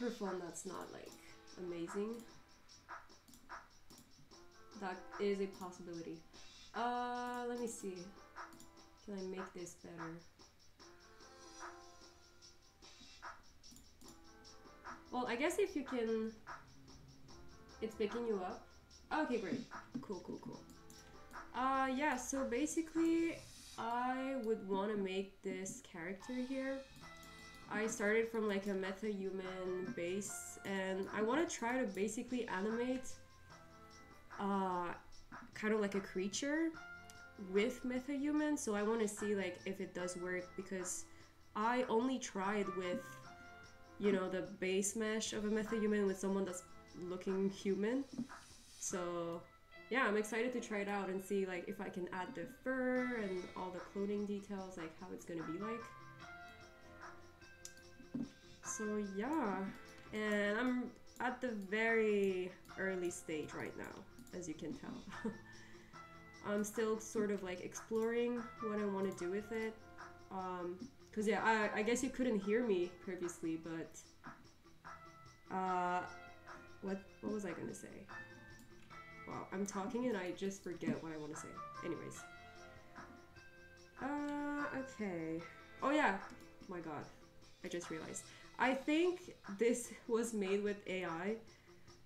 microphone that's not like amazing. That is a possibility. Uh, let me see. Can I make this better? Well, I guess if you can. It's picking you up. Okay, great. Cool, cool, cool. Uh, yeah, so basically, I would want to make this character here. I started from like a MetaHuman base, and I want to try to basically animate uh, kind of like a creature with MetaHuman. So I want to see like if it does work because I only tried with, you know, the base mesh of a MetaHuman with someone that's looking human. So yeah, I'm excited to try it out and see like if I can add the fur and all the clothing details, like how it's gonna be like. So yeah, and I'm at the very early stage right now, as you can tell. I'm still sort of like exploring what I want to do with it. Um, cause yeah, I, I guess you couldn't hear me previously, but uh, what what was I gonna say? Wow, I'm talking and I just forget what I want to say. Anyways. Uh, okay. Oh yeah. My god. I just realized. I think this was made with AI.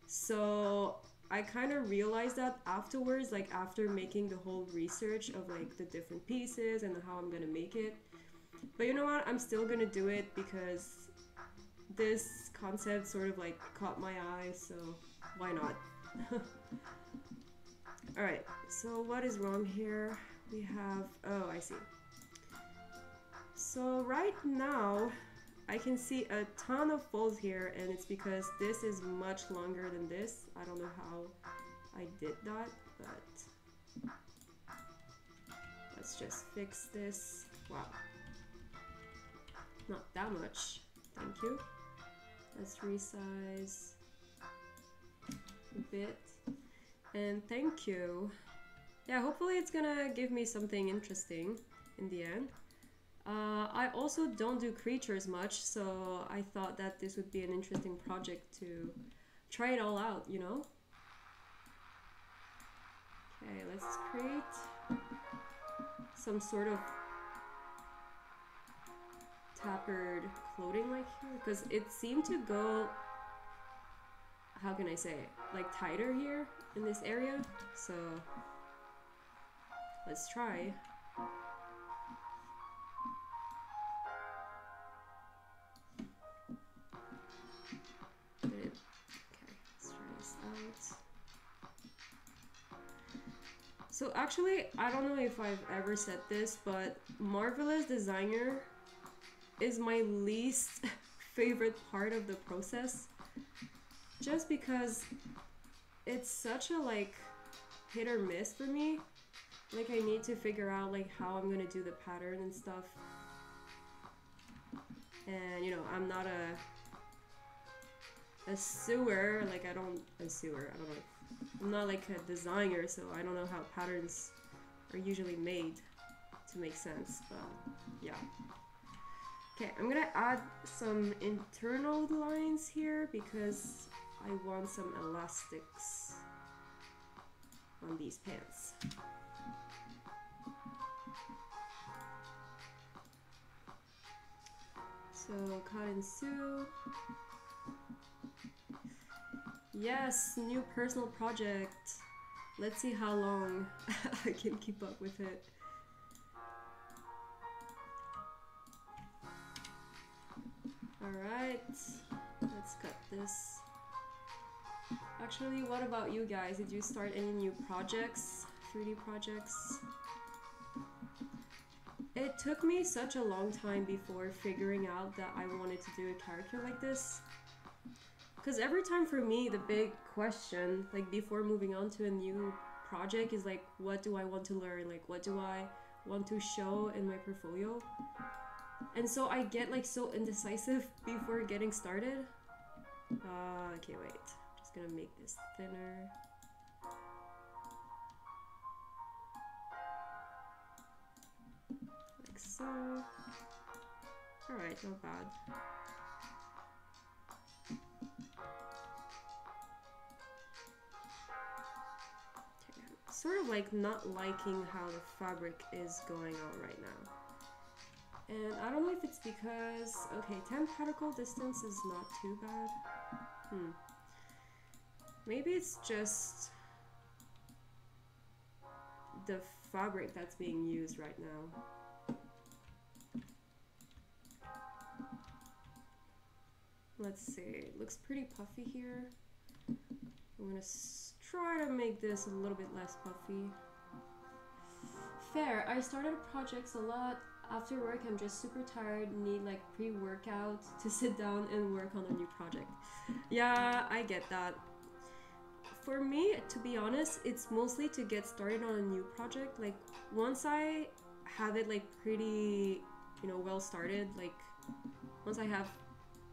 So I kind of realized that afterwards, like after making the whole research of like the different pieces and how I'm gonna make it. But you know what? I'm still gonna do it because this concept sort of like caught my eye, so why not? Alright, so what is wrong here? We have, oh, I see. So right now, I can see a ton of folds here, and it's because this is much longer than this. I don't know how I did that, but let's just fix this. Wow. Not that much. Thank you. Let's resize a bit. And thank you. Yeah, hopefully it's gonna give me something interesting in the end. Uh, I also don't do creatures much, so I thought that this would be an interesting project to try it all out, you know? Okay, let's create some sort of tapered clothing like here, because it seemed to go, how can I say like tighter here in this area, so let's try. So actually, I don't know if I've ever said this, but Marvelous Designer is my least favorite part of the process. Just because it's such a like hit or miss for me. Like I need to figure out like how I'm gonna do the pattern and stuff. And you know, I'm not a a sewer, like I don't a sewer, I don't know. I'm not like a designer, so I don't know how patterns are usually made to make sense, but yeah. Okay, I'm gonna add some internal lines here because I want some elastics on these pants. So cut and sew. Yes, new personal project. Let's see how long I can keep up with it. Alright, let's cut this. Actually, what about you guys? Did you start any new projects? 3D projects? It took me such a long time before figuring out that I wanted to do a character like this. Because every time for me, the big question, like before moving on to a new project, is like, what do I want to learn? Like, what do I want to show in my portfolio? And so I get like so indecisive before getting started. Uh, okay, wait. I'm just gonna make this thinner. Like so. Alright, not bad. Sort of like not liking how the fabric is going on right now. And I don't know if it's because, okay, 10 particle distance is not too bad. Hmm. Maybe it's just the fabric that's being used right now. Let's see, it looks pretty puffy here. I'm gonna try to make this a little bit less puffy. Fair, I started projects a lot after work I'm just super tired, need like pre-workout to sit down and work on a new project. Yeah, I get that. For me, to be honest, it's mostly to get started on a new project. Like once I have it like pretty, you know, well started, like once I have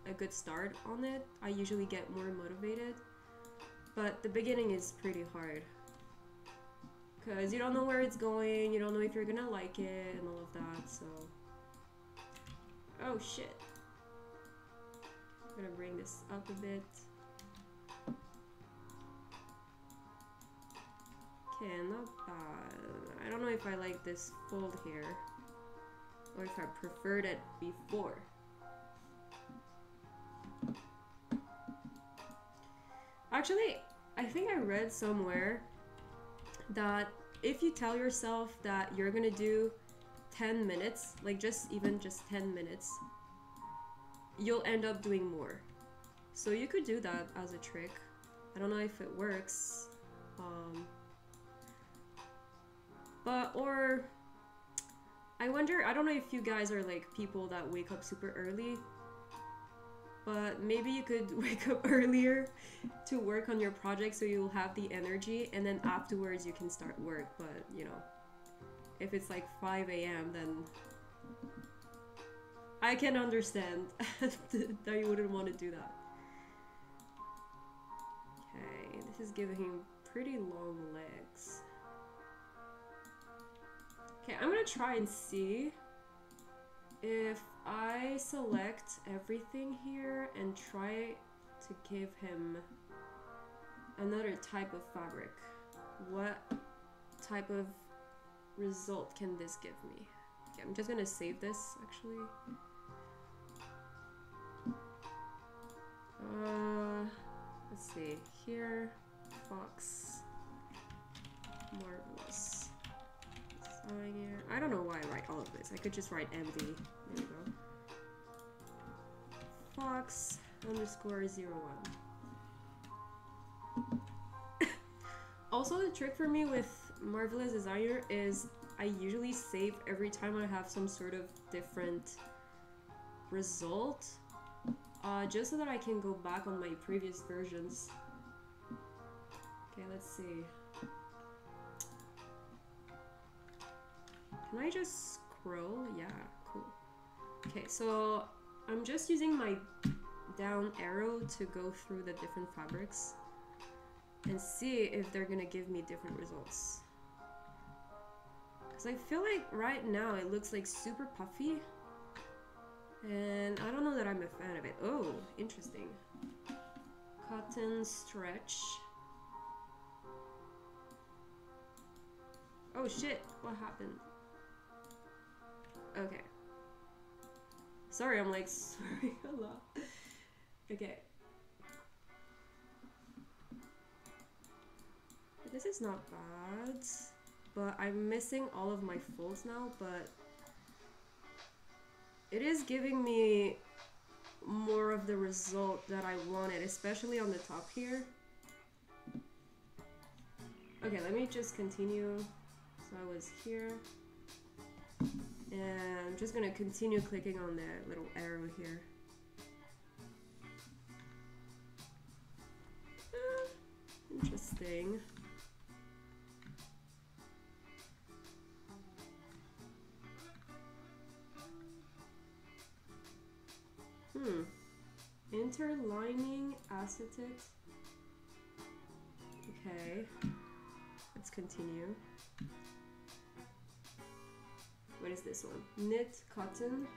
a good start on it, I usually get more motivated. But the beginning is pretty hard because you don't know where it's going, you don't know if you're gonna like it and all of that, so... Oh shit. I'm gonna bring this up a bit. Okay, not bad. I don't know if I like this fold here. Or if I preferred it before. Actually, I think I read somewhere that if you tell yourself that you're gonna do 10 minutes, like just even just 10 minutes, you'll end up doing more. So you could do that as a trick. I don't know if it works. Um, but, or, I wonder, I don't know if you guys are like people that wake up super early but maybe you could wake up earlier to work on your project so you'll have the energy and then afterwards you can start work. But you know if it's like 5 a.m then I can understand that you wouldn't want to do that. Okay this is giving him pretty long legs. Okay I'm gonna try and see if I select everything here and try to give him another type of fabric, what type of result can this give me? Okay, I'm just gonna save this actually. Uh, let's see, here, Fox, Marvelous. I don't know why I write all of this. I could just write MD. Go. Fox underscore zero one. also, the trick for me with Marvelous Designer is I usually save every time I have some sort of different result. Uh, just so that I can go back on my previous versions. Okay, let's see. Can I just scroll? Yeah, cool. Okay, so I'm just using my down arrow to go through the different fabrics and see if they're gonna give me different results. Because I feel like right now it looks like super puffy and I don't know that I'm a fan of it. Oh, interesting. Cotton stretch. Oh shit, what happened? Okay. Sorry, I'm like sorry a lot. Okay. This is not bad, but I'm missing all of my folds now, but it is giving me more of the result that I wanted, especially on the top here. Okay, let me just continue. So I was here. And I'm just gonna continue clicking on the little arrow here. Uh, interesting. Hmm. Interlining acetate. Okay. Let's continue. What is this one? Knit cotton.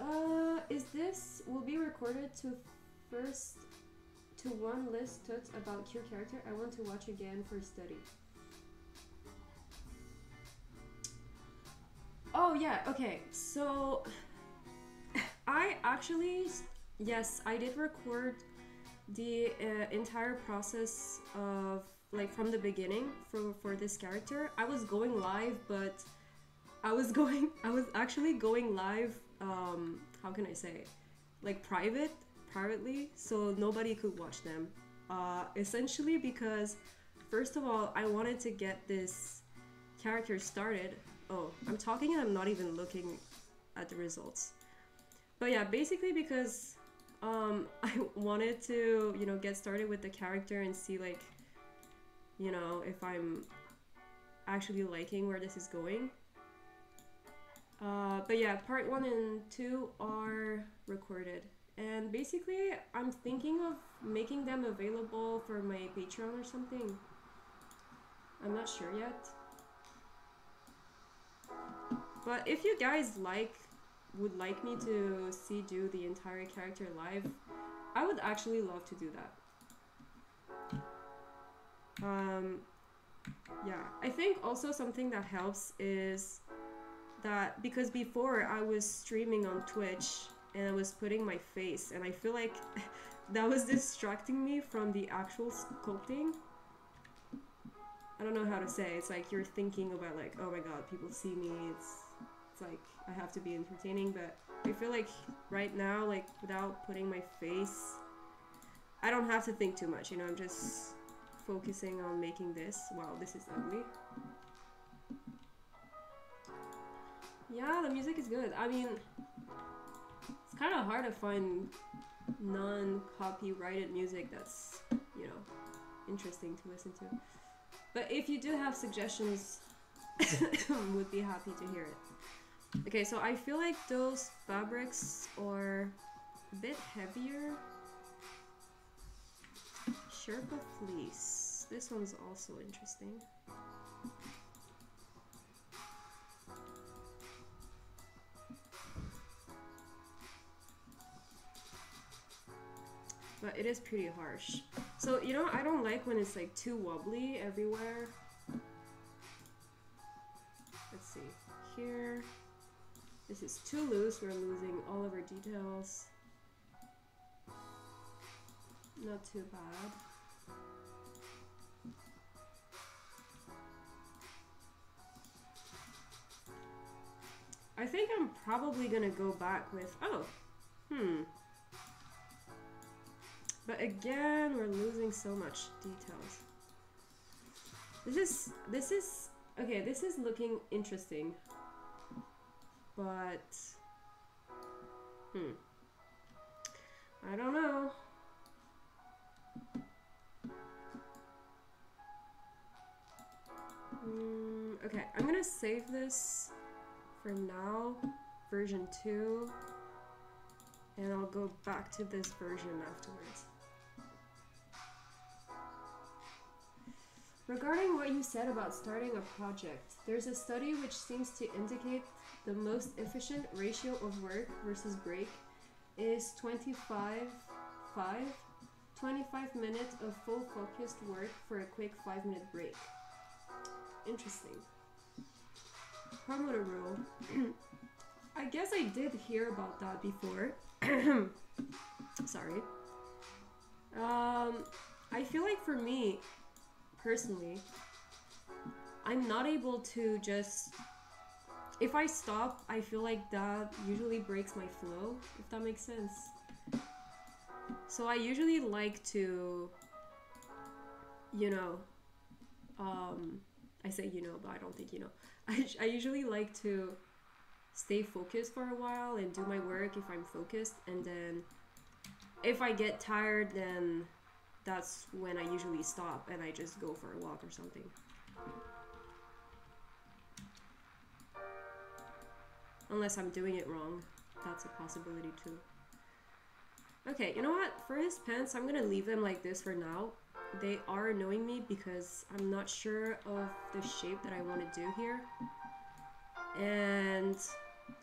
Uh, is this will be recorded to first to one list about Q character? I want to watch again for study. Oh yeah, okay. So I actually yes, I did record the uh, entire process of like from the beginning for for this character. I was going live, but I was going I was actually going live um how can I say? Like private, privately, so nobody could watch them. Uh essentially because first of all, I wanted to get this character started Oh, I'm talking and I'm not even looking at the results. But yeah, basically because um, I wanted to, you know, get started with the character and see like, you know, if I'm actually liking where this is going. Uh, but yeah, part one and two are recorded. And basically, I'm thinking of making them available for my Patreon or something. I'm not sure yet. But if you guys like, would like me to see do the entire character live, I would actually love to do that. Um, yeah, I think also something that helps is that because before I was streaming on Twitch and I was putting my face and I feel like that was distracting me from the actual sculpting. I don't know how to say. It's like you're thinking about like, oh my god, people see me. It's it's like I have to be entertaining, but I feel like right now, like without putting my face, I don't have to think too much, you know, I'm just focusing on making this. Wow, this is ugly. Yeah, the music is good. I mean, it's kind of hard to find non-copyrighted music that's, you know, interesting to listen to. But if you do have suggestions, would be happy to hear it. Okay, so I feel like those fabrics are a bit heavier. Sherpa fleece. This one's also interesting. But it is pretty harsh. So, you know, I don't like when it's like too wobbly everywhere. Let's see. Here. This is too loose, we're losing all of our details. Not too bad. I think I'm probably gonna go back with, oh, hmm. But again, we're losing so much details. This is, this is, okay, this is looking interesting but hmm. I don't know. Mm, okay I'm gonna save this for now version 2 and I'll go back to this version afterwards. Regarding what you said about starting a project, there's a study which seems to indicate the most efficient ratio of work versus break is 25 5 25 minutes of full focused work for a quick 5 minute break interesting. Pomodoro rule. I guess I did hear about that before. Sorry. Um, I feel like for me, personally, I'm not able to just. If I stop, I feel like that usually breaks my flow, if that makes sense. So I usually like to, you know, um, I say you know, but I don't think you know. I, I usually like to stay focused for a while and do my work if I'm focused, and then if I get tired, then that's when I usually stop and I just go for a walk or something. Unless I'm doing it wrong. That's a possibility too. Okay, you know what? For his pants, I'm gonna leave them like this for now. They are annoying me because I'm not sure of the shape that I want to do here. And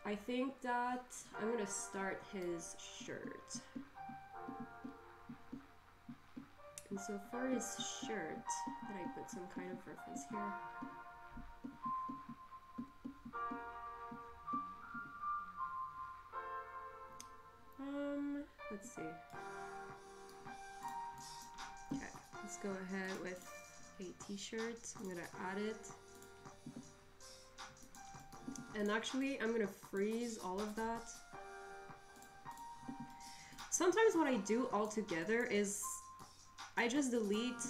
I think that I'm gonna start his shirt. And so for his shirt, that I put some kind of reference here. Um, let's see. Okay, let's go ahead with a t-shirt. I'm gonna add it. And actually, I'm gonna freeze all of that. Sometimes what I do altogether is I just delete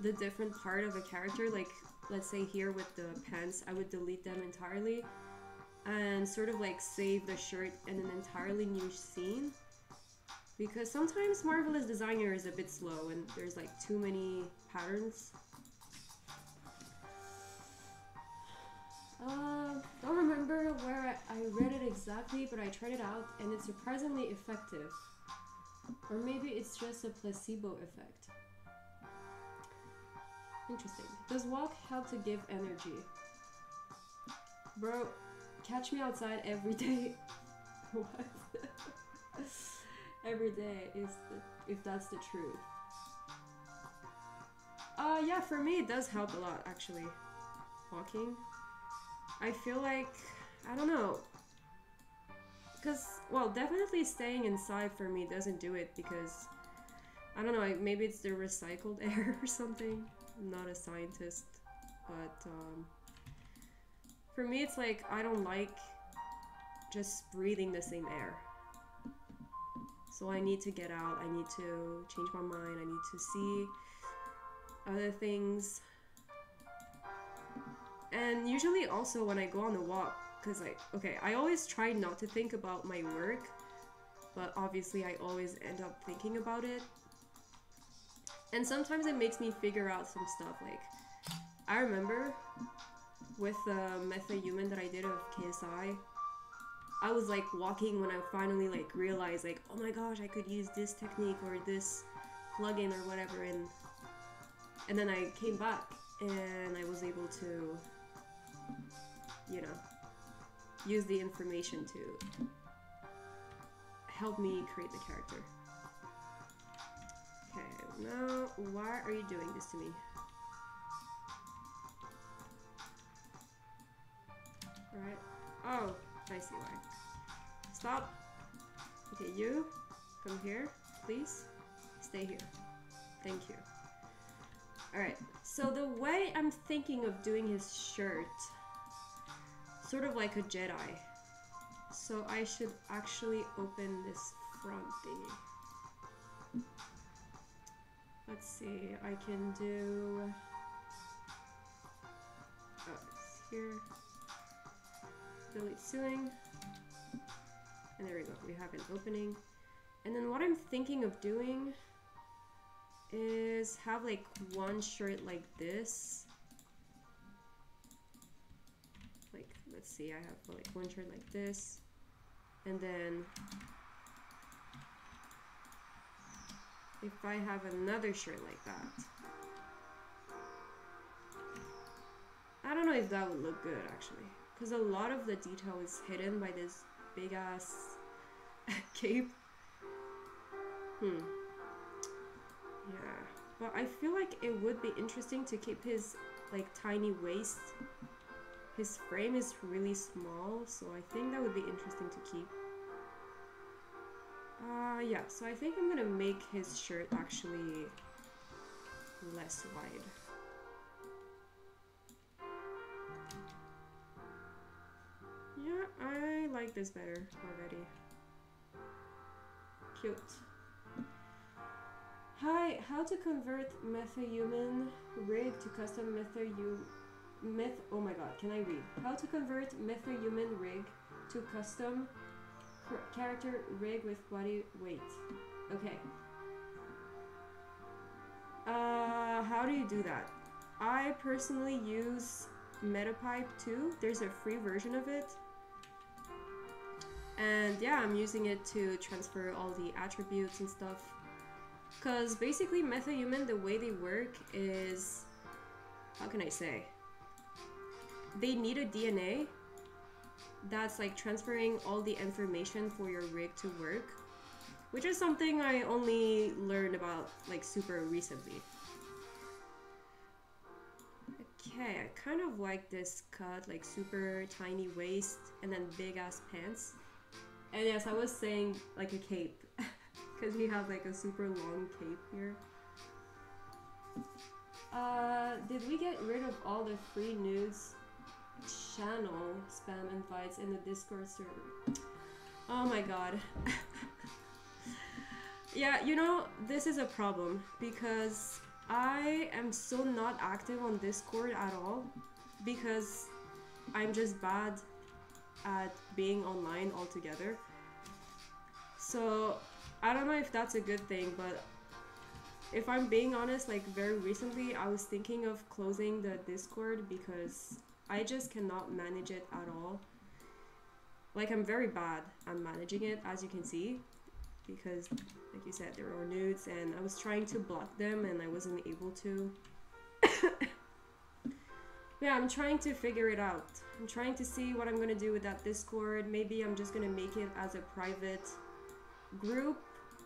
the different part of a character, like let's say here with the pants, I would delete them entirely and sort of like save the shirt in an entirely new scene. Because sometimes Marvelous Designer is a bit slow and there's like too many patterns. Uh, don't remember where I read it exactly, but I tried it out and it's surprisingly effective. Or maybe it's just a placebo effect. Interesting. Does walk help to give energy? Bro, catch me outside every day. what? every day is the, if that's the truth. Uh, yeah, for me it does help a lot actually. Walking. I feel like, I don't know. Because, well, definitely staying inside for me doesn't do it because, I don't know, maybe it's the recycled air or something. I'm not a scientist, but um, for me it's like I don't like just breathing the same air. So I need to get out, I need to change my mind, I need to see other things. And usually also when I go on the walk, because like, okay, I always try not to think about my work, but obviously I always end up thinking about it. And sometimes it makes me figure out some stuff. Like, I remember with the MetaHuman that I did of KSI, I was like walking when I finally like realized like, oh my gosh, I could use this technique or this plugin or whatever, and and then I came back and I was able to, you know, use the information to help me create the character. Okay, now why are you doing this to me? Alright. Oh, I see why. Stop. Okay, you, come here, please. Stay here. Thank you. Alright, so the way I'm thinking of doing his shirt, sort of like a Jedi. So I should actually open this front thingy. Let's see, I can do... Oh, it's here. Delete sewing. And there we go, we have an opening. And then what I'm thinking of doing is have like one shirt like this. Like, let's see, I have like one shirt like this. And then if I have another shirt like that. I don't know if that would look good actually. Because a lot of the detail is hidden by this big ass cape. Hmm. Yeah. But I feel like it would be interesting to keep his like tiny waist. His frame is really small, so I think that would be interesting to keep. Uh, yeah, so I think I'm gonna make his shirt actually less wide. Yeah, I like this better already. Cute. Hi, how to convert MetaHuman rig to custom MetaHuman myth oh my god, can I read? How to convert MetaHuman rig to custom character rig with body weight. Okay. Uh, how do you do that? I personally use Metapipe 2. There's a free version of it. And yeah, I'm using it to transfer all the attributes and stuff. Because basically MetaHuman, the way they work is... How can I say? They need a DNA that's like transferring all the information for your rig to work. Which is something I only learned about like super recently. Okay, I kind of like this cut, like super tiny waist and then big ass pants. And yes, I was saying like a cape. Because he has like a super long cape here. Uh, did we get rid of all the free nudes channel spam invites in the Discord server? Oh my god. yeah, you know, this is a problem because I am so not active on Discord at all because I'm just bad at being online altogether. So I don't know if that's a good thing, but if I'm being honest, like very recently, I was thinking of closing the Discord because I just cannot manage it at all. Like I'm very bad at managing it, as you can see, because like you said, there are nudes and I was trying to block them and I wasn't able to. yeah, I'm trying to figure it out. I'm trying to see what I'm gonna do with that Discord. Maybe I'm just gonna make it as a private group,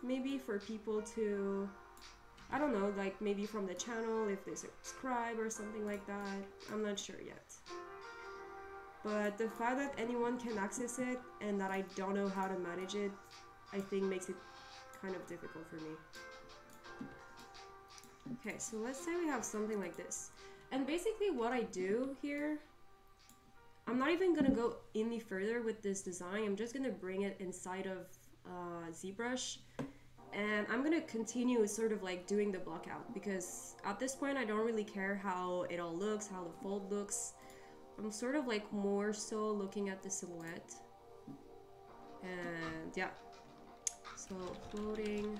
maybe for people to, I don't know, like maybe from the channel if they subscribe or something like that. I'm not sure yet. But the fact that anyone can access it and that I don't know how to manage it, I think makes it kind of difficult for me. Okay, so let's say we have something like this. And basically what I do here, I'm not even gonna go any further with this design. I'm just gonna bring it inside of uh, ZBrush and I'm gonna continue sort of like doing the block out because at this point I don't really care how it all looks, how the fold looks. I'm sort of like more so looking at the silhouette. And yeah, so floating.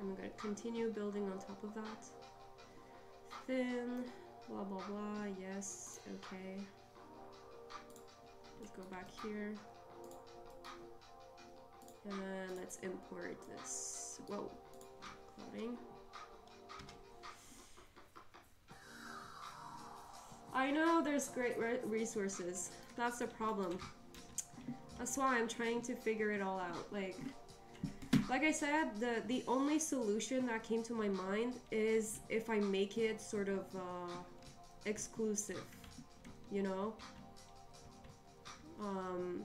I'm gonna continue building on top of that. Thin, blah blah blah, yes, okay. Let's go back here. And let's import this. Whoa, clothing. I know there's great re resources. That's the problem. That's why I'm trying to figure it all out. Like, like I said, the the only solution that came to my mind is if I make it sort of uh, exclusive, you know. Um,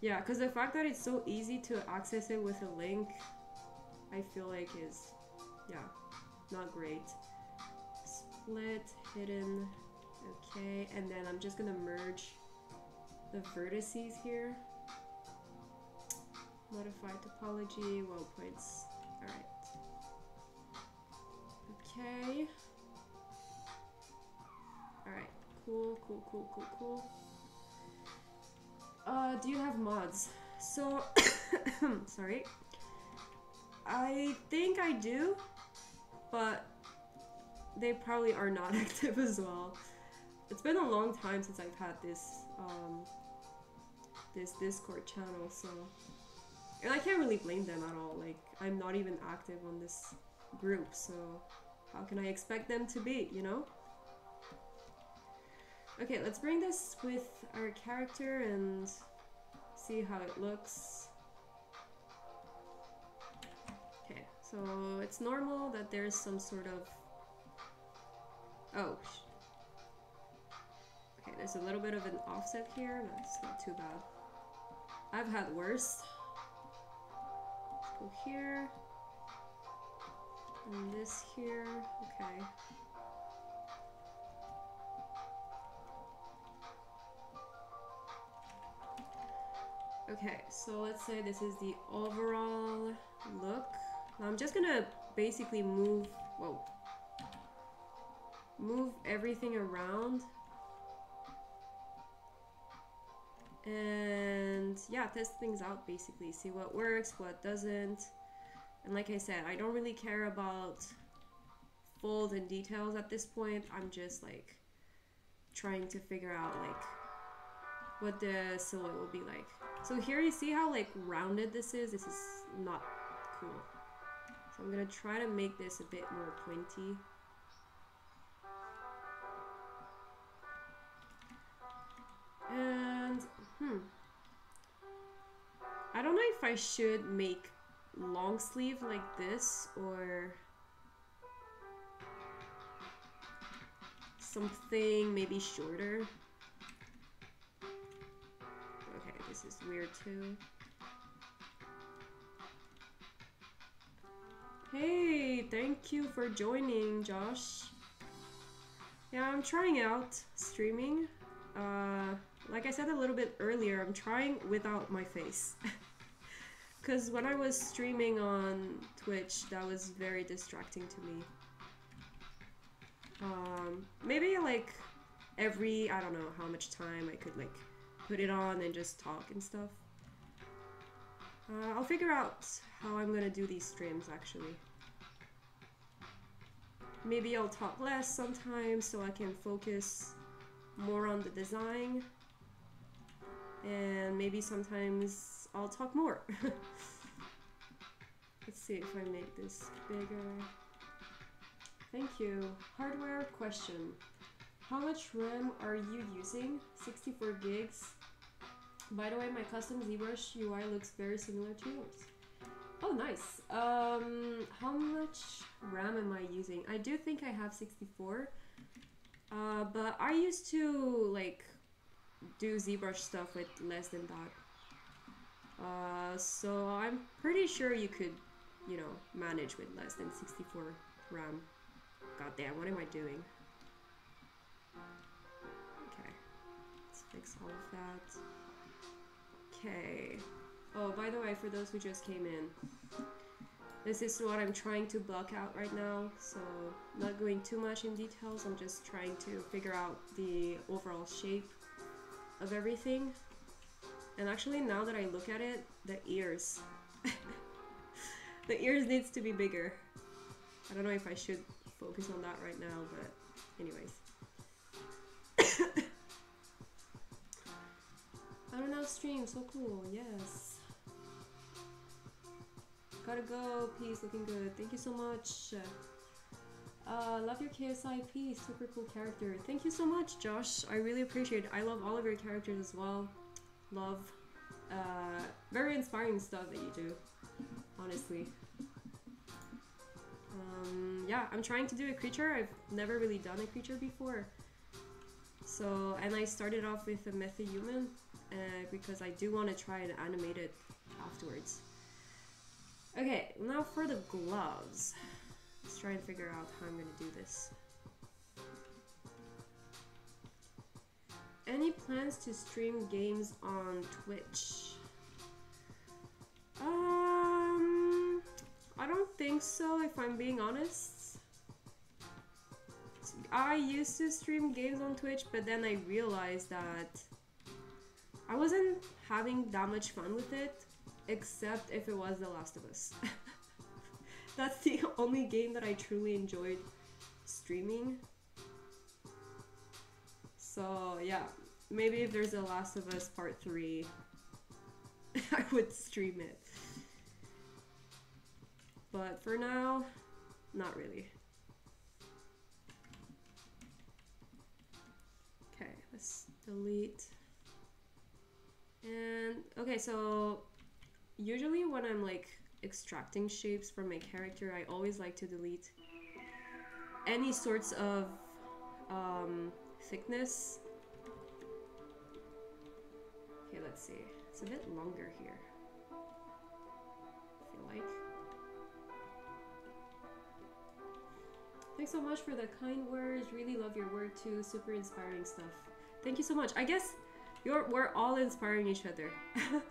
yeah, because the fact that it's so easy to access it with a link, I feel like is, yeah, not great. Split, hidden, okay, and then I'm just gonna merge the vertices here. Modify topology, well points, alright. Okay. Alright, cool, cool, cool, cool, cool. Uh, do you have mods? So, sorry. I think I do, but they probably are not active as well. It's been a long time since I've had this um, this Discord channel, so and I can't really blame them at all. Like I'm not even active on this group, so how can I expect them to be? You know. Okay, let's bring this with our character and see how it looks. Okay, so it's normal that there's some sort of Oh. Okay, there's a little bit of an offset here. That's not too bad. I've had worse. Let's go here. And this here. Okay. Okay, so let's say this is the overall look. Now I'm just gonna basically move, whoa, move everything around. And yeah, test things out basically, see what works, what doesn't. And like I said, I don't really care about folds and details at this point. I'm just like trying to figure out like what the silhouette will be like. So here you see how like rounded this is? This is not cool. So I'm gonna try to make this a bit more pointy. And, hmm. I don't know if I should make long sleeve like this or something maybe shorter. This is weird too. Hey, thank you for joining, Josh. Yeah, I'm trying out streaming. Uh, like I said a little bit earlier, I'm trying without my face. Because when I was streaming on Twitch, that was very distracting to me. Um, maybe like every, I don't know how much time I could like put it on and just talk and stuff. Uh, I'll figure out how I'm gonna do these streams actually. Maybe I'll talk less sometimes so I can focus more on the design. And maybe sometimes I'll talk more. Let's see if I make this bigger. Thank you. Hardware question. How much RAM are you using? 64 gigs. By the way, my custom ZBrush UI looks very similar to yours. Oh, nice. Um, how much RAM am I using? I do think I have 64. Uh, but I used to, like, do ZBrush stuff with less than that. Uh, so I'm pretty sure you could, you know, manage with less than 64 RAM. God damn, what am I doing? Okay, let's fix all of that. Okay. Oh, by the way, for those who just came in, this is what I'm trying to block out right now, so not going too much in details, I'm just trying to figure out the overall shape of everything. And actually, now that I look at it, the ears. the ears needs to be bigger. I don't know if I should focus on that right now, but anyways. I don't know stream, so cool, yes. Gotta go, peace, looking good. Thank you so much. Uh, love your KSIP, super cool character. Thank you so much, Josh. I really appreciate it. I love all of your characters as well. Love. Uh, very inspiring stuff that you do, honestly. Um, yeah, I'm trying to do a creature. I've never really done a creature before. So, and I started off with a MetaHuman uh, because I do want to try and animate it afterwards. Okay, now for the gloves. Let's try and figure out how I'm gonna do this. Any plans to stream games on Twitch? Um, I don't think so if I'm being honest. I used to stream games on Twitch, but then I realized that I wasn't having that much fun with it, except if it was The Last of Us. That's the only game that I truly enjoyed streaming. So yeah, maybe if there's The Last of Us Part 3, I would stream it. But for now, not really. Delete and okay, so usually when I'm like extracting shapes from my character, I always like to delete any sorts of um, thickness. Okay, let's see. It's a bit longer here. I feel like. Thanks so much for the kind words. Really love your work too. Super inspiring stuff. Thank you so much. I guess you're we're all inspiring each other.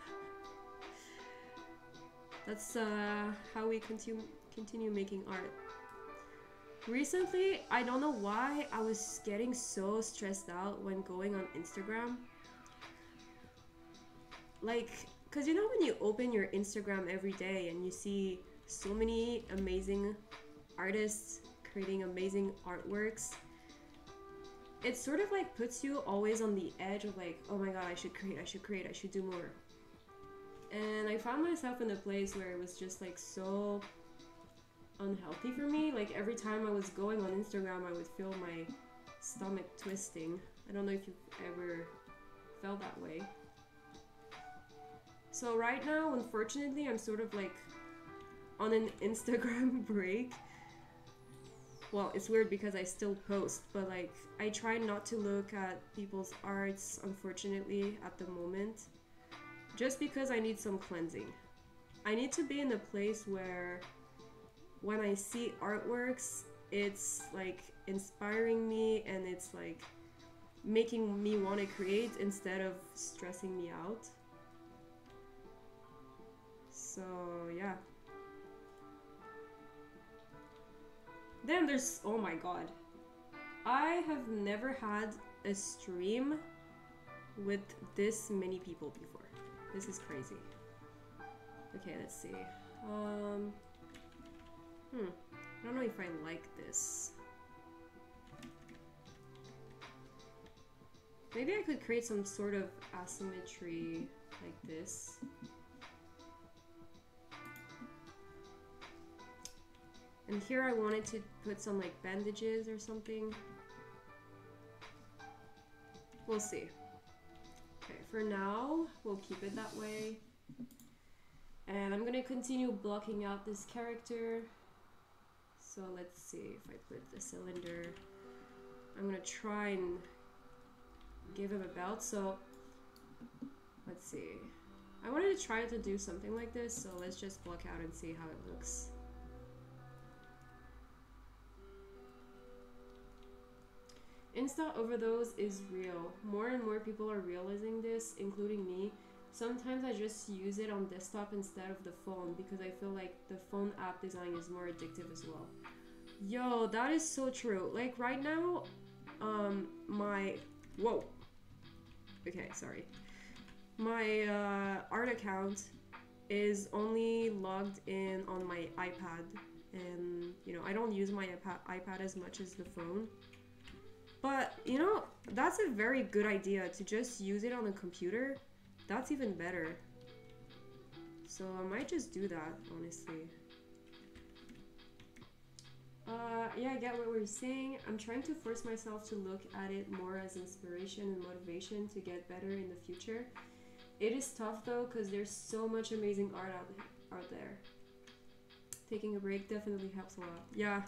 That's uh, how we continue continue making art. Recently, I don't know why I was getting so stressed out when going on Instagram. Like, cause you know when you open your Instagram every day and you see so many amazing artists creating amazing artworks, it sort of like puts you always on the edge of like, oh my god, I should create, I should create, I should do more. And I found myself in a place where it was just like so unhealthy for me. Like every time I was going on Instagram, I would feel my stomach twisting. I don't know if you've ever felt that way. So right now, unfortunately, I'm sort of like on an Instagram break. Well, it's weird because I still post, but like I try not to look at people's arts, unfortunately, at the moment. Just because I need some cleansing. I need to be in a place where when I see artworks, it's like inspiring me and it's like making me want to create instead of stressing me out. So, yeah. Then there's, oh my god. I have never had a stream with this many people before. This is crazy. Okay, let's see. Um, hmm. I don't know if I like this. Maybe I could create some sort of asymmetry like this. And here I wanted to put some like bandages or something. We'll see. Okay, for now, we'll keep it that way. And I'm gonna continue blocking out this character. So let's see if I put the cylinder. I'm gonna try and give him a belt. So let's see. I wanted to try to do something like this, so let's just block out and see how it looks. Insta overdose is real. More and more people are realizing this, including me. Sometimes I just use it on desktop instead of the phone because I feel like the phone app design is more addictive as well. Yo, that is so true. Like right now, um, my whoa. Okay, sorry. My uh, art account is only logged in on my iPad, and you know I don't use my iPad as much as the phone. But, you know, that's a very good idea to just use it on the computer. That's even better. So I might just do that, honestly. Uh, yeah, I get what we're saying. I'm trying to force myself to look at it more as inspiration and motivation to get better in the future. It is tough though, because there's so much amazing art out, out there. Taking a break definitely helps a lot. Yeah.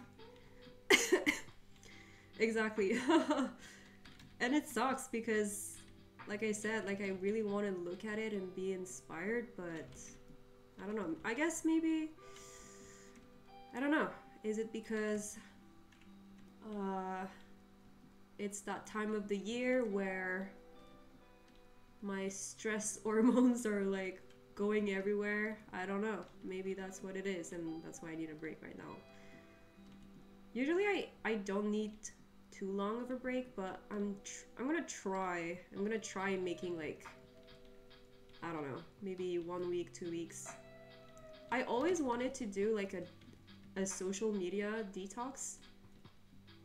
Exactly. and it sucks because, like I said, like I really want to look at it and be inspired, but I don't know. I guess maybe. I don't know. Is it because uh, it's that time of the year where my stress hormones are like going everywhere? I don't know. Maybe that's what it is, and that's why I need a break right now. Usually, I I don't need too long of a break, but I'm I'm gonna try. I'm gonna try making like I don't know, maybe one week, two weeks. I always wanted to do like a a social media detox,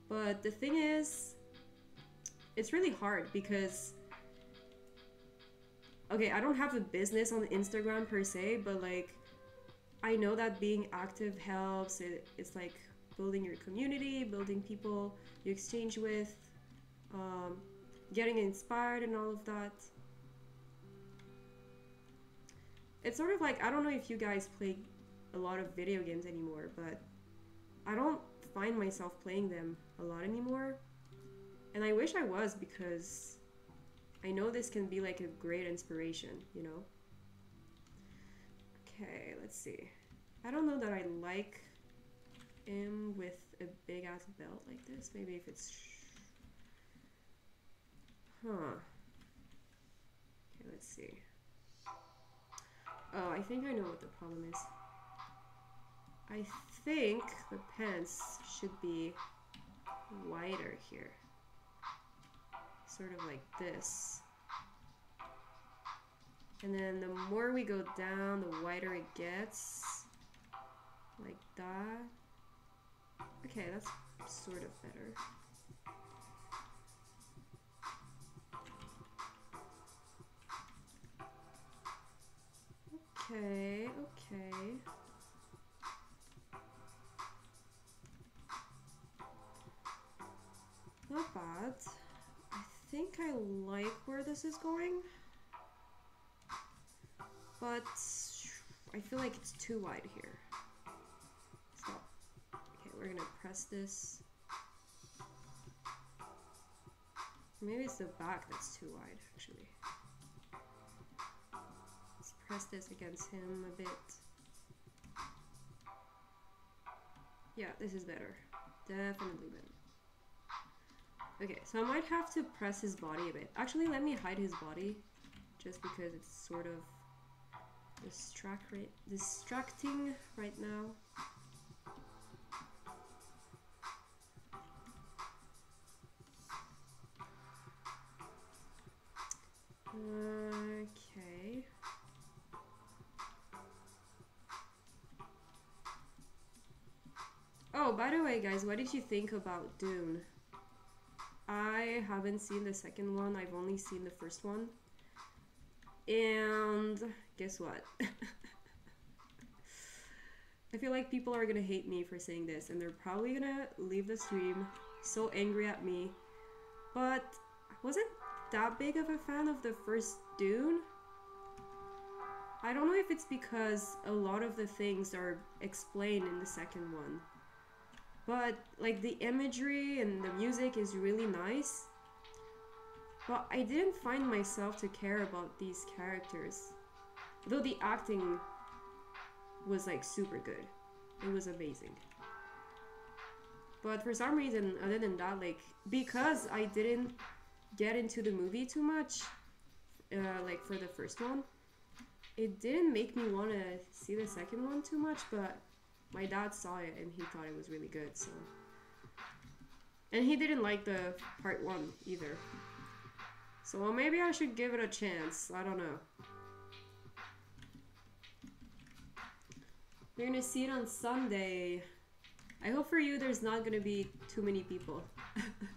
but the thing is, it's really hard because okay, I don't have a business on Instagram per se, but like I know that being active helps. It, it's like building your community, building people you exchange with, um, getting inspired, and all of that. It's sort of like I don't know if you guys play a lot of video games anymore, but I don't find myself playing them a lot anymore. And I wish I was because I know this can be like a great inspiration, you know? Okay, let's see. I don't know that I like him with a big ass belt like this. Maybe if it's. Huh. Okay, let's see. Oh, I think I know what the problem is. I think the pants should be wider here. Sort of like this. And then the more we go down, the wider it gets. Like that. Okay, that's sort of better. Okay, okay. Not bad. I think I like where this is going. But I feel like it's too wide here. We're gonna press this. Maybe it's the back that's too wide, actually. Let's press this against him a bit. Yeah, this is better. Definitely better. Okay, so I might have to press his body a bit. Actually, let me hide his body, just because it's sort of distract distracting right now. Okay. Oh, by the way, guys, what did you think about Dune? I haven't seen the second one, I've only seen the first one. And guess what? I feel like people are gonna hate me for saying this, and they're probably gonna leave the stream so angry at me. But I wasn't that big of a fan of the first Dune. I don't know if it's because a lot of the things are explained in the second one. But like the imagery and the music is really nice. But I didn't find myself to care about these characters. Though the acting was like super good. It was amazing. But for some reason, other than that, like, because I didn't get into the movie too much, uh, like for the first one, it didn't make me want to see the second one too much, but my dad saw it and he thought it was really good, so. And he didn't like the part one either. So well, maybe I should give it a chance. I don't know. You're gonna see it on Sunday. I hope for you there's not gonna be too many people.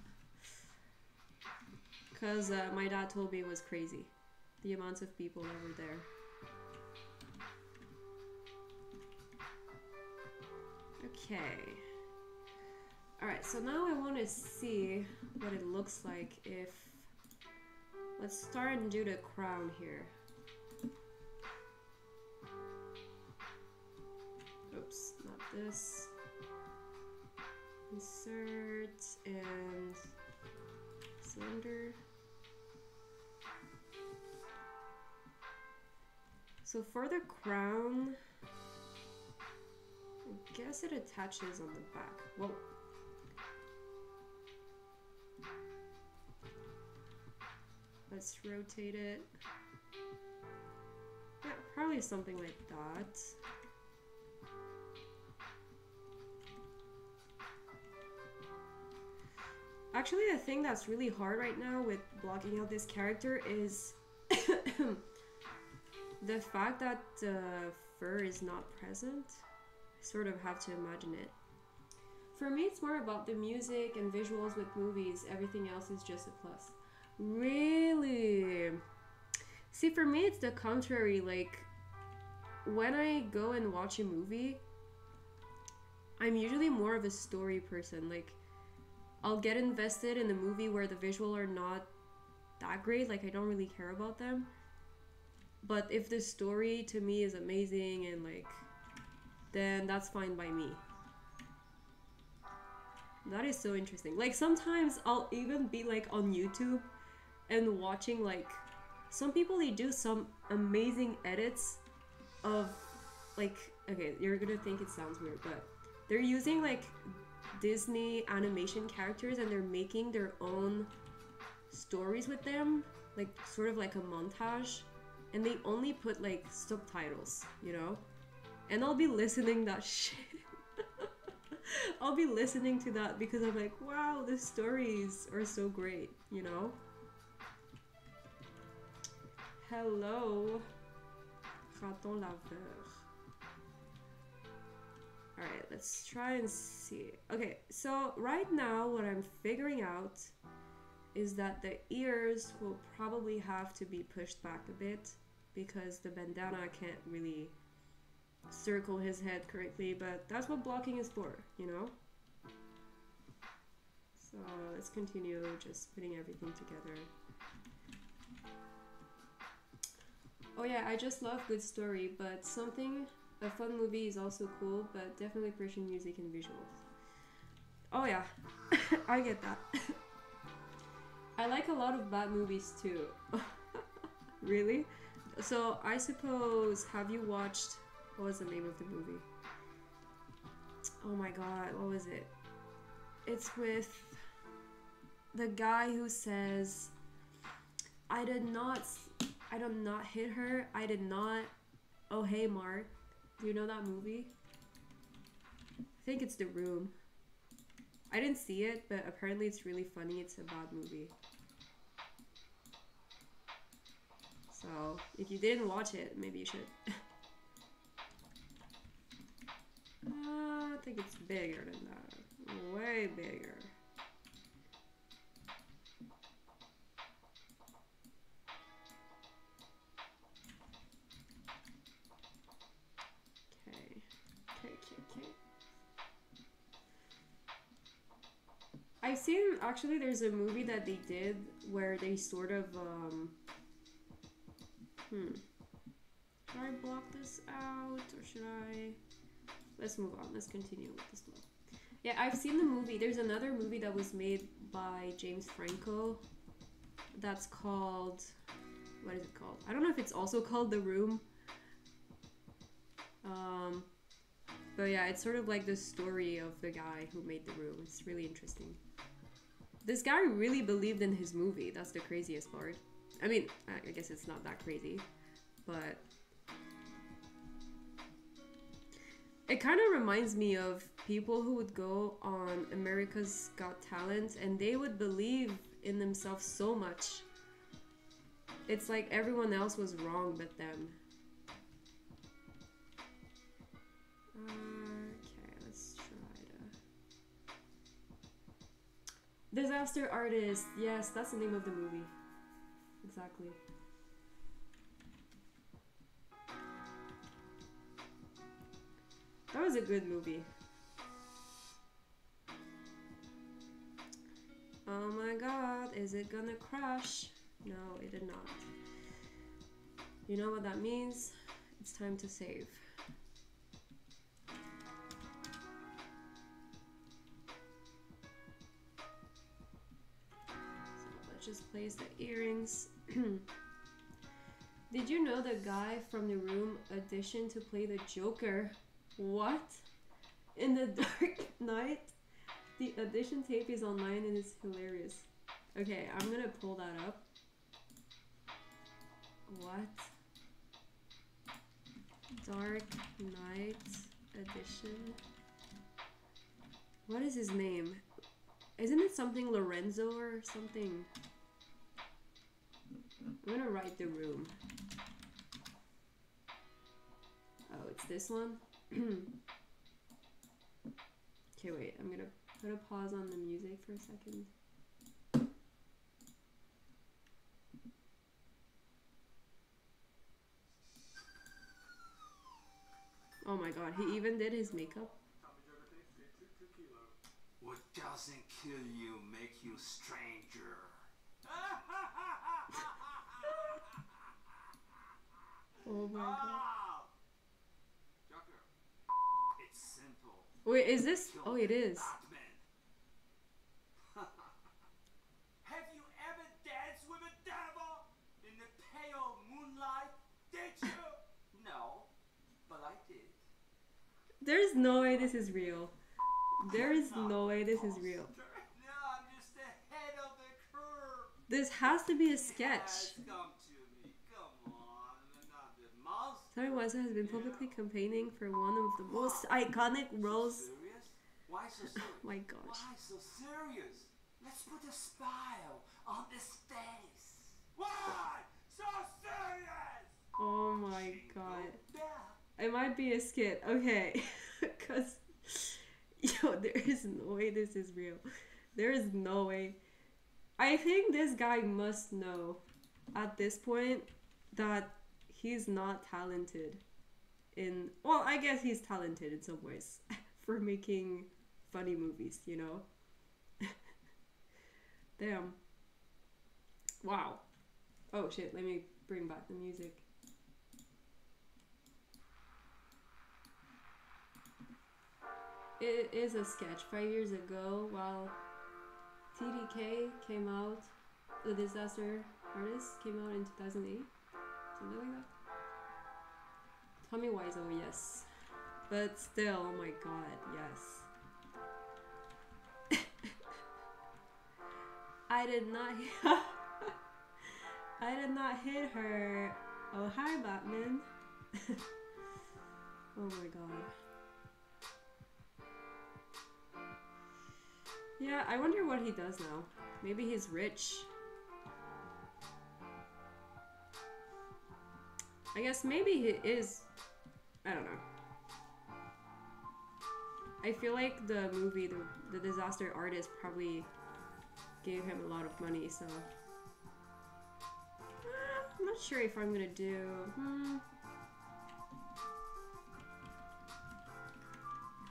Because uh, my dad told me it was crazy. The amounts of people that were there. Okay. Alright, so now I want to see what it looks like if... Let's start and do the crown here. Oops, not this. Insert and cylinder. So for the crown, I guess it attaches on the back. Well, let's rotate it. Yeah, probably something like that. Actually, the thing that's really hard right now with blocking out this character is the fact that the fur is not present. I sort of have to imagine it. For me, it's more about the music and visuals with movies. Everything else is just a plus. Really? See, for me, it's the contrary. Like, when I go and watch a movie, I'm usually more of a story person. Like, I'll get invested in the movie where the visual are not that great. Like, I don't really care about them. But if the story to me is amazing and like, then that's fine by me. That is so interesting. Like sometimes I'll even be like on YouTube and watching like some people they do some amazing edits of like okay, you're gonna think it sounds weird, but they're using like Disney animation characters and they're making their own stories with them, like sort of like a montage, and they only put like subtitles, you know? And I'll be listening that shit. I'll be listening to that because I'm like, wow, the stories are so great, you know? Hello, raton laveur. Alright, let's try and see. Okay, so right now what I'm figuring out is that the ears will probably have to be pushed back a bit because the bandana can't really circle his head correctly, but that's what blocking is for, you know? So let's continue just putting everything together. Oh yeah, I just love good story, but something a fun movie is also cool, but definitely Persian music and visuals. Oh yeah, I get that. I like a lot of bad movies too. really? So I suppose, have you watched, what was the name of the movie? Oh my god, what was it? It's with the guy who says, I did not, I did not hit her, I did not, oh hey Mark, do you know that movie? I think it's The Room. I didn't see it, but apparently it's really funny. It's a bad movie. So, if you didn't watch it, maybe you should. uh, I think it's bigger than that. Way bigger. Okay. Okay, okay, okay. I've seen actually there's a movie that they did where they sort of um hmm should I block this out or should I let's move on let's continue with this one yeah I've seen the movie there's another movie that was made by James Franco that's called what is it called I don't know if it's also called The Room um but yeah, it's sort of like the story of the guy who made the room. It's really interesting. This guy really believed in his movie. That's the craziest part. I mean, I guess it's not that crazy, but it kind of reminds me of people who would go on America's Got Talent and they would believe in themselves so much. It's like everyone else was wrong but them. Okay, let's try to. Disaster Artist! Yes, that's the name of the movie. Exactly. That was a good movie. Oh my god, is it gonna crash? No, it did not. You know what that means? It's time to save. Just place the earrings. Did you know the guy from the room auditioned to play the Joker? What? In the Dark Knight? The audition tape is online and it's hilarious. Okay, I'm gonna pull that up. What? Dark Knight edition. What is his name? Isn't it something Lorenzo or something? I'm gonna write the room. Oh, it's this one? okay, wait, I'm gonna put a pause on the music for a second. Oh my god, he even did his makeup. What doesn't kill you make you stranger. Oh my god. Oh! Wait, is this? Oh, it is. Have you ever danced with a devil in the pale moonlight? Did you? no, but I did. There's no way this is real. There is no way this is real. This has to be a sketch. Tommy has been publicly campaigning for one of the most iconic roles. Why so serious? Oh my gosh. Why so serious? Let's put a smile on this face. Why so serious? Oh my god. It might be a skit, okay. Because, yo, there is no way this is real. There is no way. I think this guy must know at this point that he's not talented in. Well, I guess he's talented in some ways for making funny movies, you know? Damn. Wow. Oh shit, let me bring back the music. It is a sketch. Five years ago, while TDK came out, The Disaster Artist came out in 2008. Something like that. Tommy Wiseau, yes. But still, oh my god, yes. I did not I did not hit her. Oh, hi, Batman. oh my god. Yeah, I wonder what he does now. Maybe he's rich. I guess maybe he is. I don't know. I feel like the movie, the, the Disaster Artist, probably gave him a lot of money, so. Uh, I'm not sure if I'm gonna do. Hmm.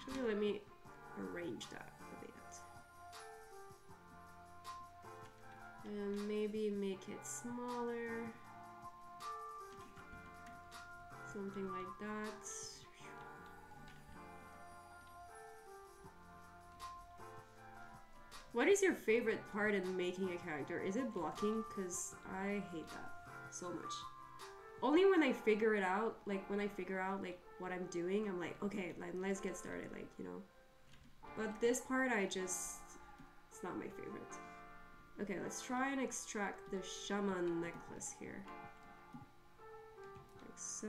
Actually, let me arrange that a bit. And maybe make it smaller. Something like that. What is your favorite part in making a character? Is it blocking? Because I hate that so much. Only when I figure it out, like when I figure out like what I'm doing, I'm like, okay, let's get started, like, you know. But this part, I just, it's not my favorite. Okay, let's try and extract the shaman necklace here. So.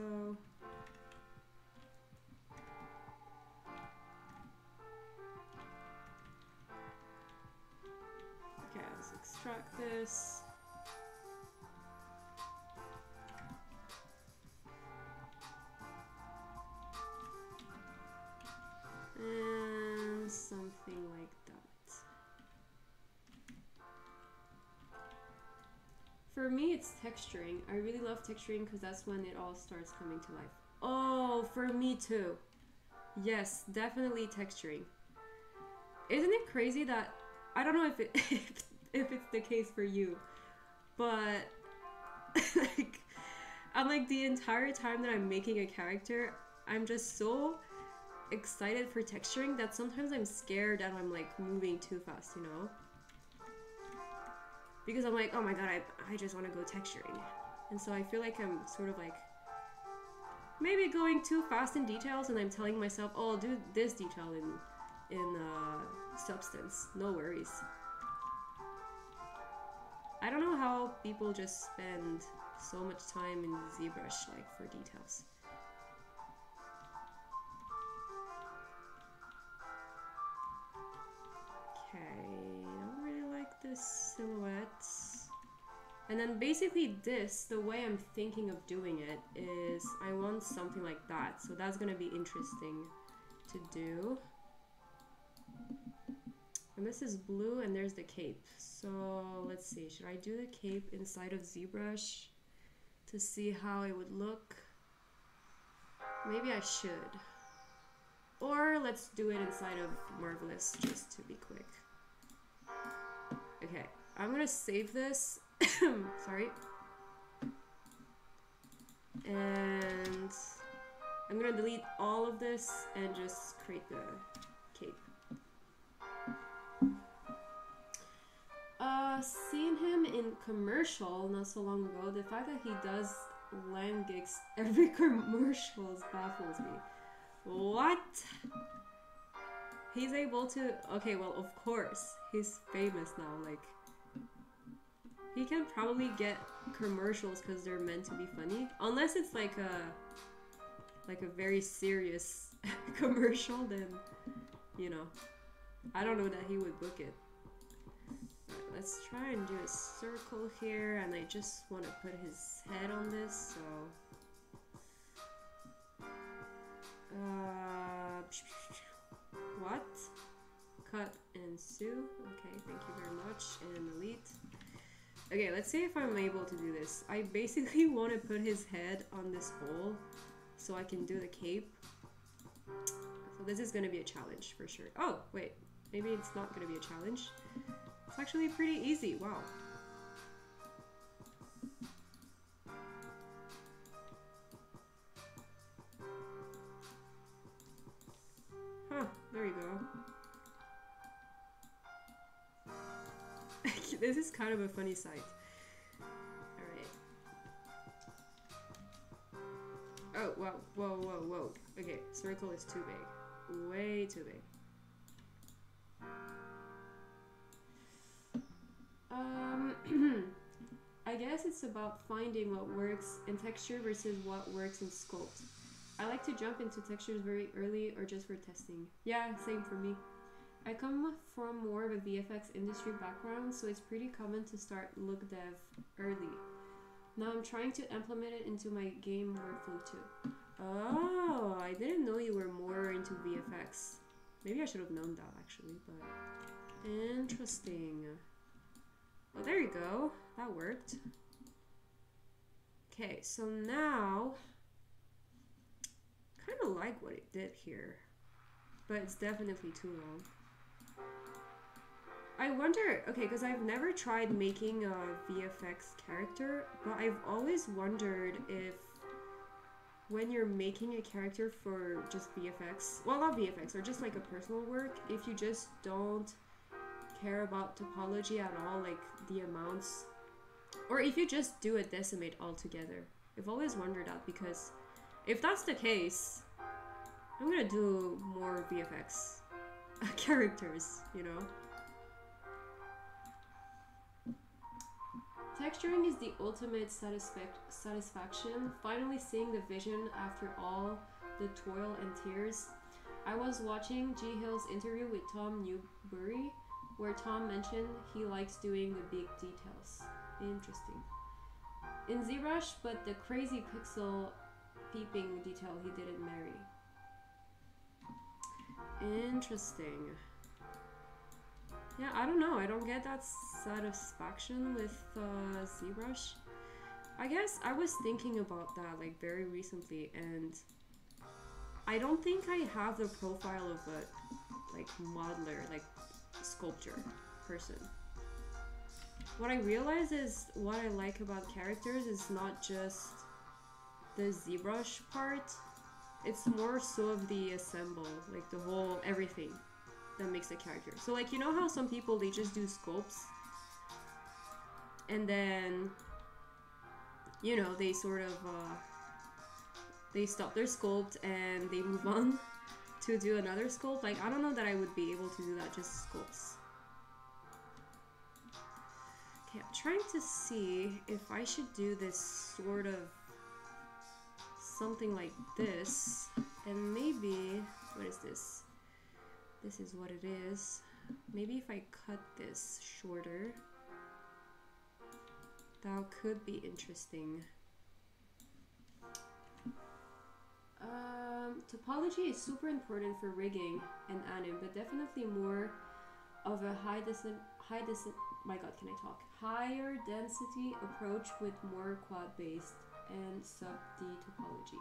Okay, let's extract this. For me, it's texturing. I really love texturing because that's when it all starts coming to life. Oh, for me too. Yes, definitely texturing. Isn't it crazy that I don't know if it if, it's the case for you, but like I'm like the entire time that I'm making a character, I'm just so excited for texturing that sometimes I'm scared that I'm like moving too fast, you know? Because I'm like, oh my god, I, I just want to go texturing. And so I feel like I'm sort of like maybe going too fast in details and I'm telling myself, oh, I'll do this detail in, in uh, substance. No worries. I don't know how people just spend so much time in ZBrush like for details. And then basically this, the way I'm thinking of doing it is I want something like that. So that's gonna be interesting to do. And this is blue and there's the cape. So let's see, should I do the cape inside of ZBrush to see how it would look? Maybe I should. Or let's do it inside of Marvelous just to be quick. Okay, I'm gonna save this. Sorry. And I'm gonna delete all of this and just create the cape. Uh, seeing him in commercial not so long ago, the fact that he does land gigs every commercial baffles me. What? He's able to. Okay, well, of course. He's famous now. Like, he can probably get commercials because they're meant to be funny. Unless it's like a. Like a very serious commercial, then. You know. I don't know that he would book it. let's try and do a circle here, and I just want to put his head on this, so. Uh, what? Cut and sew. Okay, thank you very much. And elite. Okay, let's see if I'm able to do this. I basically want to put his head on this hole so I can do the cape. So this is going to be a challenge for sure. Oh, wait. Maybe it's not going to be a challenge. It's actually pretty easy. Wow. Huh, there you go. This is kind of a funny sight. Alright. Oh, whoa, whoa, whoa, whoa. Okay, circle is too big. Way too big. Um, I guess it's about finding what works in texture versus what works in sculpt. I like to jump into textures very early or just for testing. Yeah, same for me. I come from more of a VFX industry background, so it's pretty common to start look dev early. Now I'm trying to implement it into my game workflow too. Oh, I didn't know you were more into VFX. Maybe I should have known that actually, but interesting. Well, there you go. That worked. Okay, so now kind of like what it did here, but it's definitely too long. I wonder, okay, because I've never tried making a VFX character, but I've always wondered if when you're making a character for just VFX, well, not VFX, or just like a personal work, if you just don't care about topology at all, like the amounts, or if you just do a decimate altogether. I've always wondered that because if that's the case, I'm gonna do more VFX characters, you know? Texturing is the ultimate satisfac- satisfaction, finally seeing the vision after all the toil and tears. I was watching G Hill's interview with Tom Newbury, where Tom mentioned he likes doing the big details. Interesting. In ZBrush, but the crazy pixel peeping detail he didn't marry. Interesting. Yeah, I don't know. I don't get that satisfaction with uh, ZBrush. I guess I was thinking about that like very recently and I don't think I have the profile of a like modeler, like sculpture person. What I realize is what I like about characters is not just the ZBrush part, it's more so of the assemble, like the whole everything that makes a character. So like you know how some people they just do sculpts and then you know they sort of uh, they stop their sculpt and they move on to do another sculpt. Like I don't know that I would be able to do that just sculpts. Okay, I'm trying to see if I should do this sort of something like this and maybe what is this this is what it is. Maybe if I cut this shorter that could be interesting. Um, topology is super important for rigging and anim but definitely more of a high high density my god can I talk? Higher density approach with more quad based and sub D topology.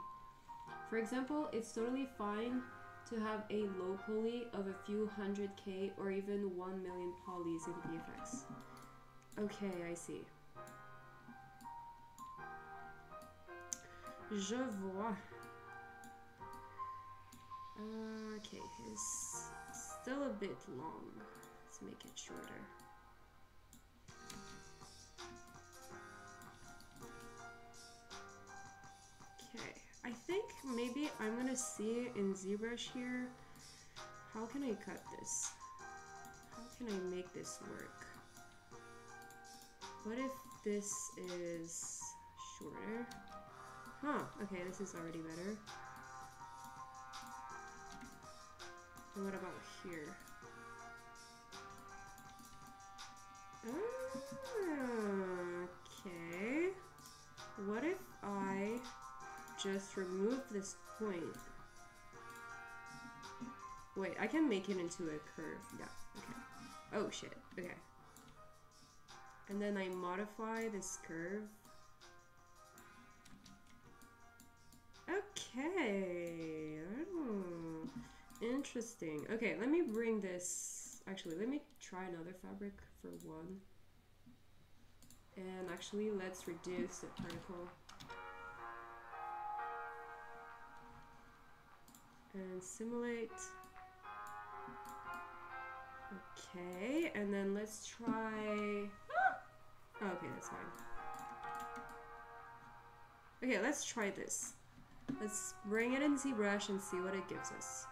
For example, it's totally fine to have a low poly of a few hundred K or even 1 million polys in VFX. Okay, I see. Je vois. Uh, okay, it's still a bit long. Let's make it shorter. I think maybe I'm gonna see in ZBrush here, how can I cut this? How can I make this work? What if this is shorter? Huh, okay, this is already better. And what about here? Ah, okay. What if I just remove this point? Wait, I can make it into a curve. Yeah, okay. Oh shit, okay. And then I modify this curve. Okay. Oh, interesting. Okay, let me bring this. Actually, let me try another fabric for one. And actually, let's reduce the particle. And simulate. Okay, and then let's try... Oh, okay, that's fine. Okay, let's try this. Let's bring it in ZBrush and see what it gives us.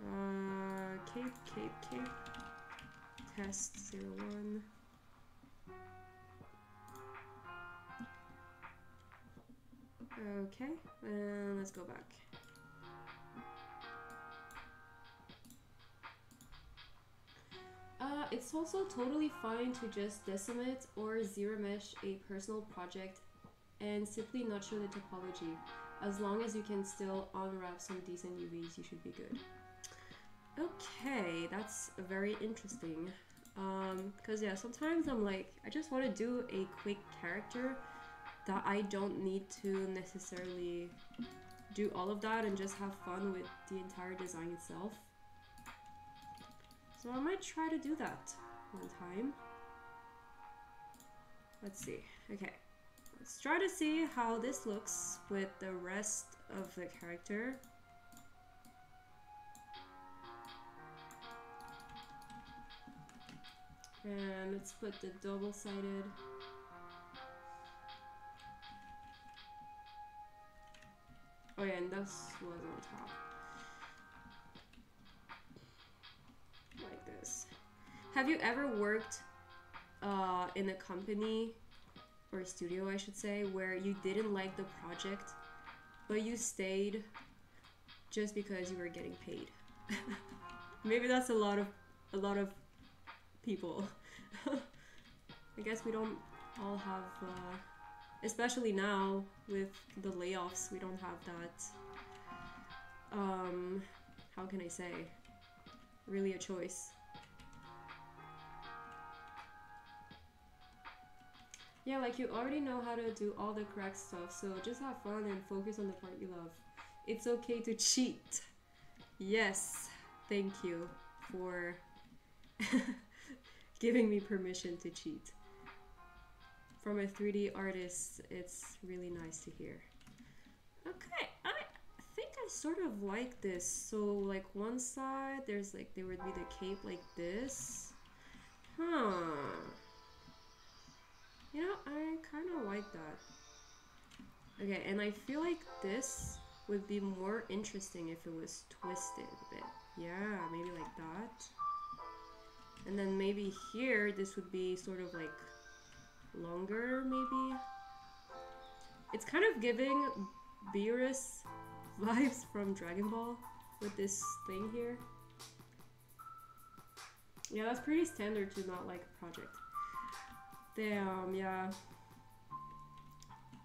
Uh, cape, cape, cape. Test 01. Okay, and let's go back. Uh, it's also totally fine to just decimate or ZRemesh a personal project and simply not show the topology. As long as you can still unwrap some decent UVs, you should be good. Okay, that's very interesting. Um, cause yeah, sometimes I'm like, I just want to do a quick character that I don't need to necessarily do all of that and just have fun with the entire design itself. So I might try to do that one time. Let's see. Okay. Let's try to see how this looks with the rest of the character. And let's put the double-sided Oh yeah, and this was on top. Like this. Have you ever worked uh, in a company or a studio, I should say, where you didn't like the project, but you stayed just because you were getting paid? Maybe that's a lot of a lot of people. I guess we don't all have. Uh, especially now with the layoffs, we don't have that. Um, how can I say? Really a choice. Yeah, like you already know how to do all the correct stuff, so just have fun and focus on the part you love. It's okay to cheat. Yes, thank you for giving me permission to cheat from a 3D artist, it's really nice to hear. Okay, I think I sort of like this. So like one side, there's like, there would be the cape like this. Huh. You know, I kind of like that. Okay, and I feel like this would be more interesting if it was twisted a bit. Yeah, maybe like that. And then maybe here, this would be sort of like longer, maybe? It's kind of giving Beerus vibes from Dragon Ball with this thing here. Yeah, that's pretty standard to not like a project. Damn, yeah.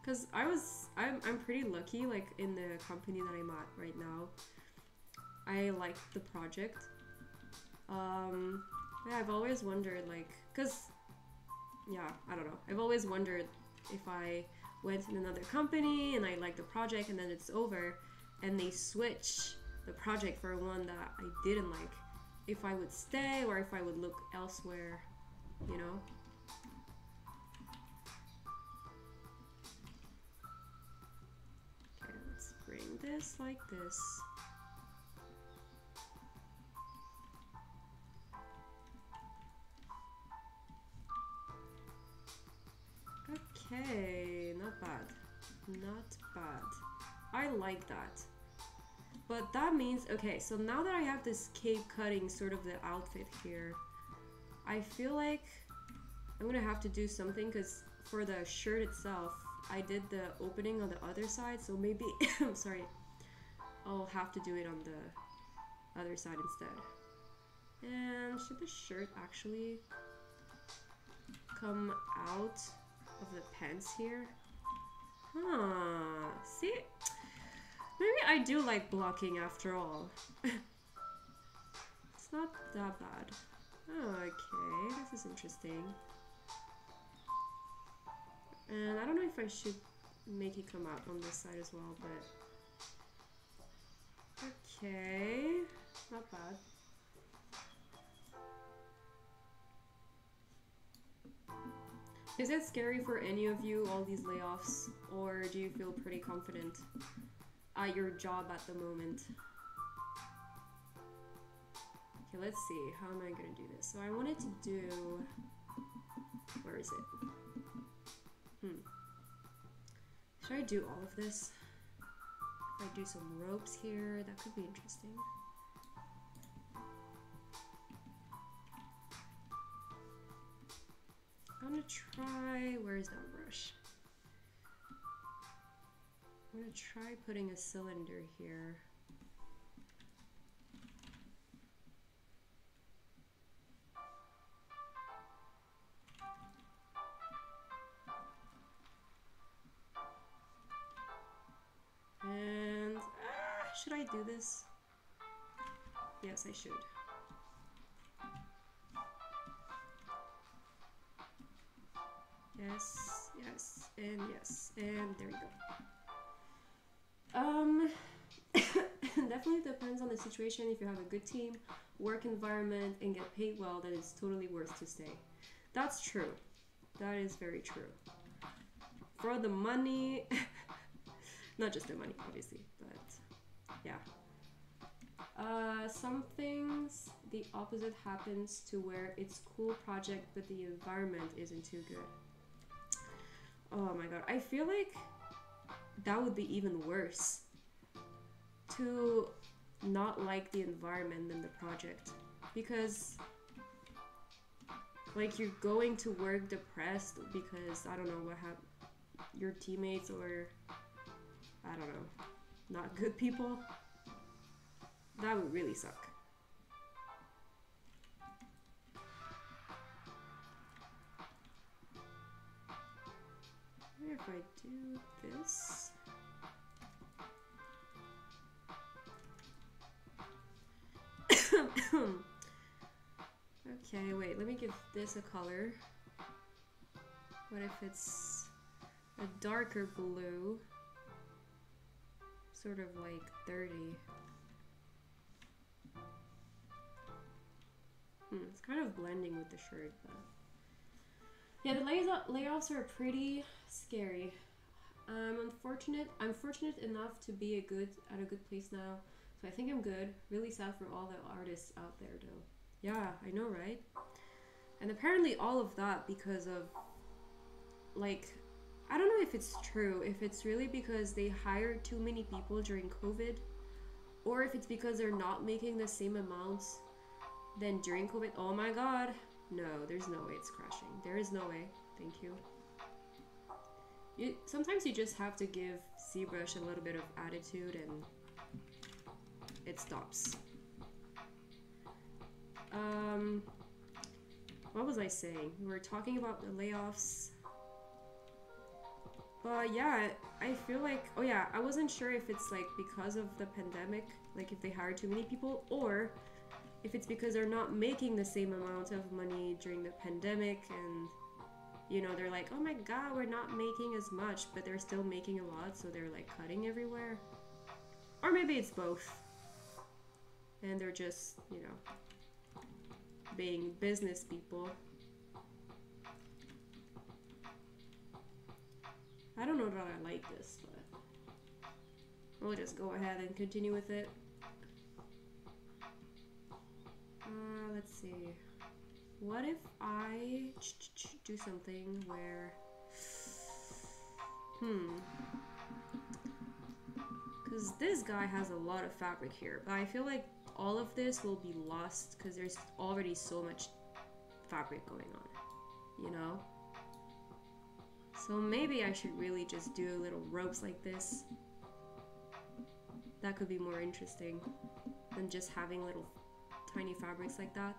Cause I was, I'm, I'm pretty lucky. Like in the company that I'm at right now, I like the project. Um, yeah, I've always wondered like, cause yeah, I don't know. I've always wondered if I went in another company and I like the project and then it's over and they switch the project for one that I didn't like, if I would stay or if I would look elsewhere, you know? Okay, let's bring this like this. Okay, not bad. Not bad. I like that. But that means, okay, so now that I have this cape cutting sort of the outfit here, I feel like I'm gonna have to do something because for the shirt itself, I did the opening on the other side, so maybe, I'm sorry, I'll have to do it on the other side instead. And should the shirt actually come out of the pants here? Huh, see? Maybe I do like blocking after all. it's not that bad. Okay, this is interesting. And I don't know if I should make it come out on this side as well, but... Okay, not bad. Is it scary for any of you, all these layoffs, or do you feel pretty confident at your job at the moment? Okay, let's see. How am I gonna do this? So I wanted to do... Where is it? Hmm. Should I do all of this? If I do some ropes here, that could be interesting. I'm gonna try. Where's that brush? I'm gonna try putting a cylinder here. And ah, should I do this? Yes, I should. Yes, yes, and yes, and there we go. Um, definitely depends on the situation. If you have a good team, work environment, and get paid well, then it's totally worth to stay. That's true. That is very true. For the money, not just the money, obviously, but yeah. Uh, some things the opposite happens to where it's cool project, but the environment isn't too good. Oh my god, I feel like that would be even worse to not like the environment than the project. Because like you're going to work depressed because I don't know what happened your teammates or I don't know not good people. That would really suck if I do this okay, wait, let me give this a color. What if it's a darker blue? Sort of like 30. Hmm, it's kind of blending with the shirt, but... Yeah, the layoffs are pretty scary. I'm unfortunate. I'm fortunate enough to be a good at a good place now, so I think I'm good. Really sad for all the artists out there, though. Yeah, I know, right? And apparently, all of that because of like, I don't know if it's true. If it's really because they hired too many people during COVID, or if it's because they're not making the same amounts than during COVID. Oh my God, no, there's no way it's crashing. There is no way. Thank you. You, sometimes you just have to give ZBrush a little bit of attitude and it stops. Um, what was I saying? We were talking about the layoffs. But yeah, I feel like, oh yeah, I wasn't sure if it's like because of the pandemic, like if they hired too many people, or if it's because they're not making the same amount of money during the pandemic and you know they're like oh my god we're not making as much but they're still making a lot so they're like cutting everywhere. Or maybe it's both. And they're just you know being business people. I don't know that I like this but we'll just go ahead and continue with it uh, let's see. What if I do something where... Hmm. Because this guy has a lot of fabric here, but I feel like all of this will be lost because there's already so much fabric going on, you know? So maybe I should really just do little ropes like this. That could be more interesting than just having little tiny fabrics like that.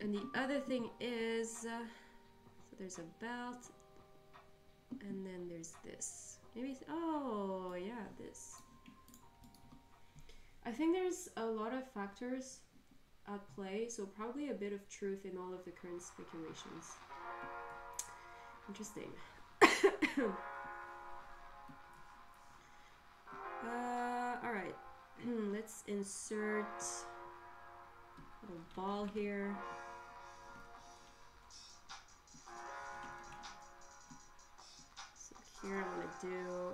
And the other thing is, uh, so there's a belt, and then there's this. Maybe, oh yeah, this. I think there's a lot of factors at play, so probably a bit of truth in all of the current speculations. Interesting. uh, alright. Let's insert little ball here. So here I'm gonna do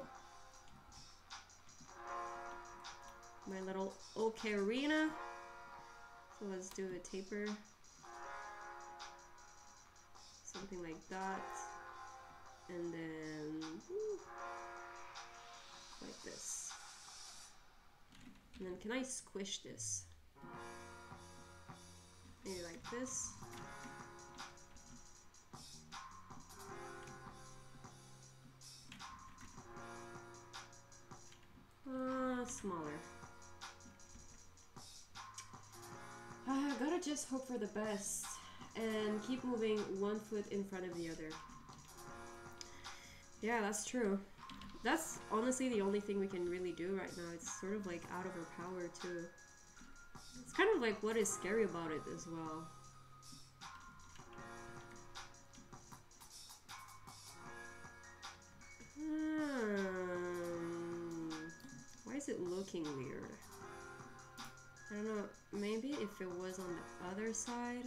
my little ocarina. So let's do a taper. Something like that. And then like this. And then can I squish this? Maybe like this. Uh, smaller. Uh, gotta just hope for the best and keep moving one foot in front of the other. Yeah, that's true. That's honestly the only thing we can really do right now. It's sort of like out of our power too. It's kind of like what is scary about it as well. Hmm. Why is it looking weird? I don't know, maybe if it was on the other side?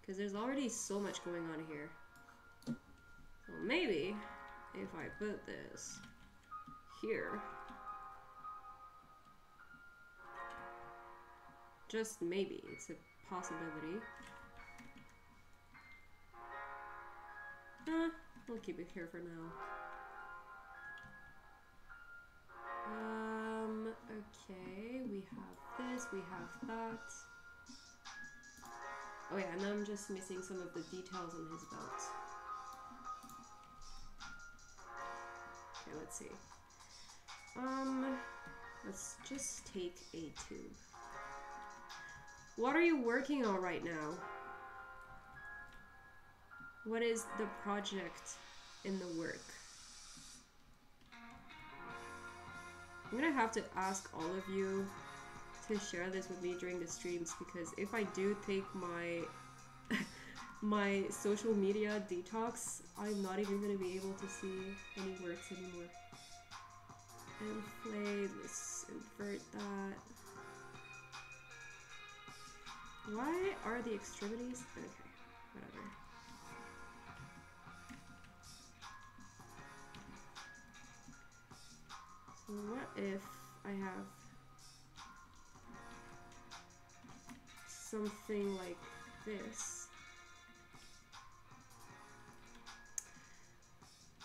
Because there's already so much going on here. So maybe if I put this here, just maybe, it's a possibility. Uh, we'll keep it here for now. Um, okay, we have this, we have that. Oh yeah, and I'm just missing some of the details on his belt. Okay, let's see. Um, let's just take a tube. What are you working on right now? What is the project in the work? I'm gonna have to ask all of you to share this with me during the streams because if I do take my my social media detox, I'm not even gonna be able to see any works anymore. Inflate, let's invert that. Why are the extremities? Okay, whatever. So what if I have something like this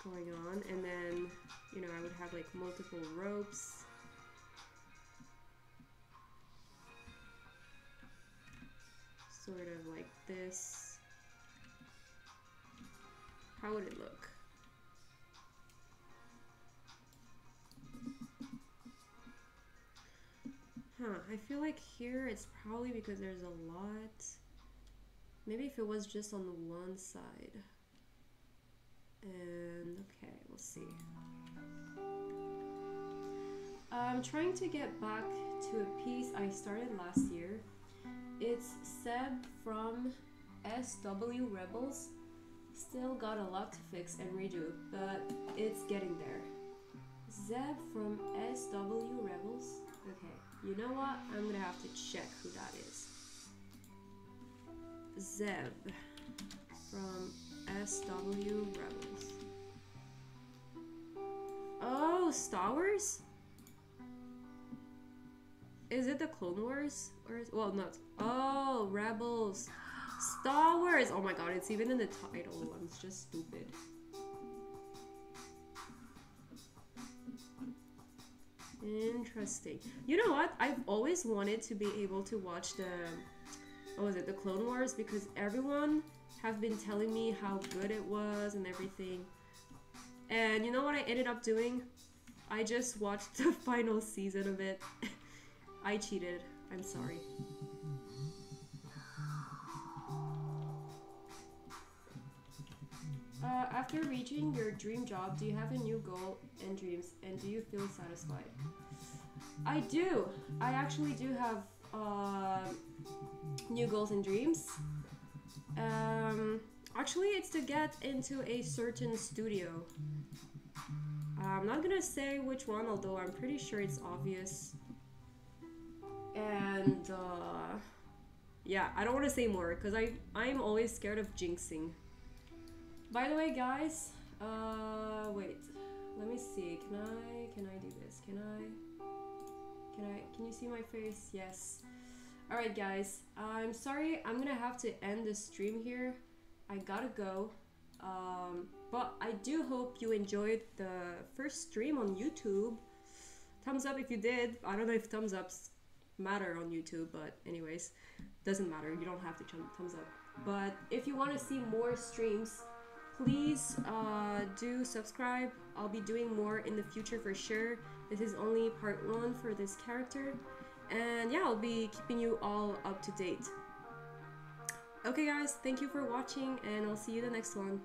going on and then you know I would have like multiple ropes sort of like this how would it look Huh, I feel like here it's probably because there's a lot. Maybe if it was just on the one side. And okay, we'll see. I'm trying to get back to a piece I started last year. It's Zeb from SW Rebels. Still got a lot to fix and redo, but it's getting there. Zeb from SW Rebels. Okay, you know what? I'm gonna have to check who that is. Zeb from SW Rebels. Oh, Star Wars? Is it the Clone Wars? Or is, well, not. Oh, Rebels. Star Wars! Oh my god, it's even in the title. I'm just stupid. Interesting. You know what? I've always wanted to be able to watch the what was it, the Clone Wars because everyone have been telling me how good it was and everything. And you know what I ended up doing? I just watched the final season of it. I cheated. I'm sorry. Uh, after reaching your dream job, do you have a new goal and dreams, and do you feel satisfied? I do. I actually do have uh, new goals and dreams. Um, actually, it's to get into a certain studio. I'm not gonna say which one, although I'm pretty sure it's obvious. And uh, yeah, I don't want to say more because I I'm always scared of jinxing. By the way, guys, uh, wait, let me see. Can I can I do this? Can I? Can I? Can you see my face? Yes. All right, guys. I'm sorry. I'm gonna have to end the stream here. I gotta go. Um, but I do hope you enjoyed the first stream on YouTube. Thumbs up if you did. I don't know if thumbs ups matter on YouTube, but anyways, doesn't matter. You don't have to thumbs up. But if you want to see more streams, please uh, do subscribe. I'll be doing more in the future for sure. This is only part one for this character. And yeah, I'll be keeping you all up to date. Okay guys, thank you for watching and I'll see you the next one.